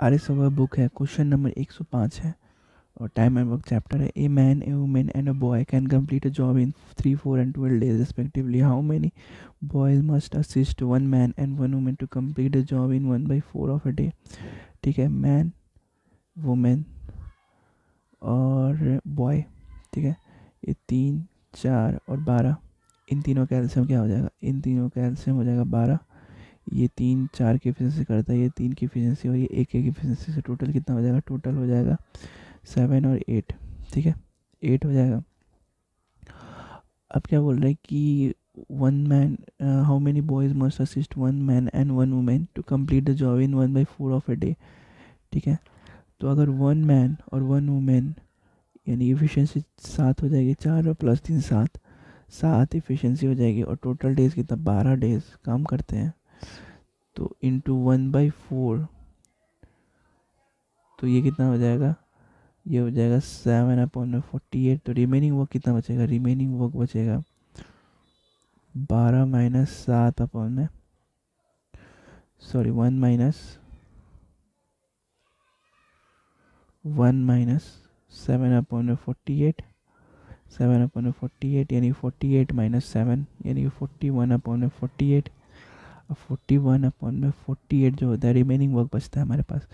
Are S book है question number एक सौ पाँच है और टाइम एंड वर्क चैप्टर है। A man a woman and a boy can complete a job in three four and twelve days respectively how many boys must assist one man and one woman to complete a job in one by four of a day ठीक है man women और boy ठीक है? ये तीन, चार और बारह, इन तीनों का एल्सियम क्या हो जाएगा? इन तीनों का एल्सियम हो जाएगा बारह। ये तीन, चार की एफिशिएंसी करता है, ये तीन की एफिशिएंसी और ये एक की एफिशिएंसी से टोटल कितना हो जाएगा? टोटल हो जाएगा सेवन और एट ठीक है? एट हो जाएगा। अब क्या बोल रहे हैं कि one man how many boys must assist one man and one woman to complete the job in one by four of a day ठीक है? तो अगर वन मैन और वन वुमेन यानी एफिशिएंसी सात हो जाएगी, चार और प्लस तीन सात सात एफिशिएंसी हो जाएगी और टोटल डेज़ कितना? बारह डेज़ काम करते हैं। तो इंटू वन बाई फोर तो ये कितना हो जाएगा? ये हो जाएगा सेवन अपॉन में फोर्टी एट तो रिमेनिंग वर्क कितना बचेगा? रिमेनिंग वर्क बचेगा बारह माइनस सात अपॉन में sorry one minus one minus seven upon में फोर्टी एट सेवन अपॉन में फोर्टी एट यानी फोर्टी एट माइनस सेवन यानी फोर्टी वन अपॉन में forty eight forty one upon में फोर्टी एट जो होता है रिमेनिंग वर्क बचता है हमारे पास।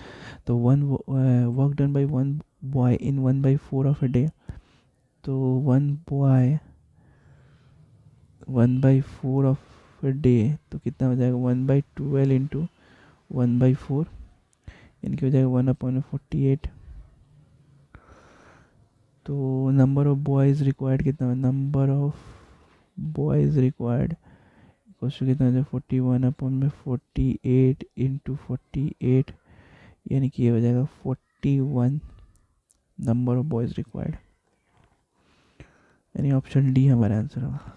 तो one work done by one boy in one by four of a day तो one boy one by four of a day तो कितना हो जाएगा? One by twelve into one by four इनकी हो जाएगा वन अपॉन फोर्टी एट तो number of boys required कितना? Number of boys required question कितना हो जाएगा फोर्टी वन अपॉन में forty eight into forty eight यानी कि ये हो जाएगा forty one number of boys required यानी ऑप्शन डी हमारा आंसर होगा।